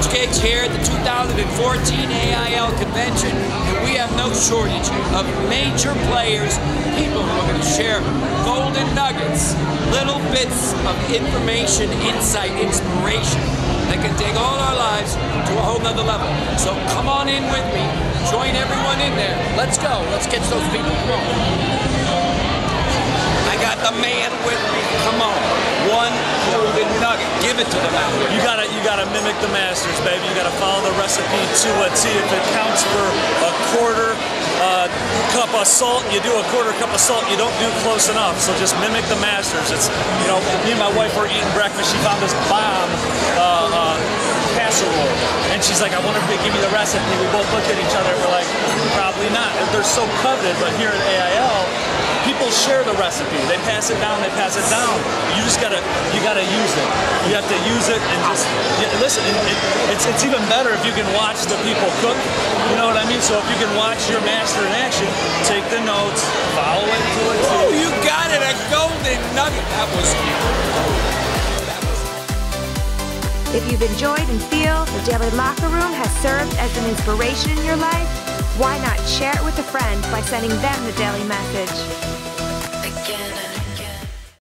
Coach Giggs here at the 2014 AIL convention, and we have no shortage of major players, people who are going to share golden nuggets, little bits of information, insight, inspiration that can take all our lives to a whole nother level. So come on in with me, join everyone in there. Let's go. Let's get those people. I got the man with me. Come on. One golden Give it to them. You gotta you gotta mimic the masters, baby. You gotta follow the recipe to a T. If it counts for a quarter uh, cup of salt, you do a quarter cup of salt. You don't do close enough. So just mimic the masters. It's you know me and my wife were eating breakfast. She found this bomb uh, uh, casserole, and she's like, I wonder if they give me the recipe. We both looked at each other. We're like, probably not. They're so coveted, but here at AIL people share the recipe. They pass it down. They pass it down. You just gotta, you gotta use it. You have to use it and just yeah, listen. It, it, it's it's even better if you can watch the people cook. You know what I mean? So if you can watch your master in action, take the notes, follow it to a T. Oh, you got it, a golden nugget. That was. If you've enjoyed and feel the Daily Locker Room has served as an inspiration in your life, why not share it with a friend by sending them the daily message?